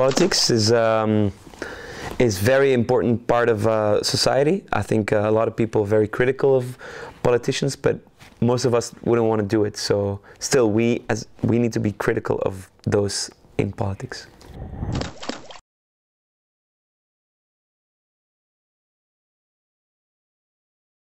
Politics is um, is very important part of uh, society. I think uh, a lot of people are very critical of politicians, but most of us wouldn't want to do it. So still, we as we need to be critical of those in politics.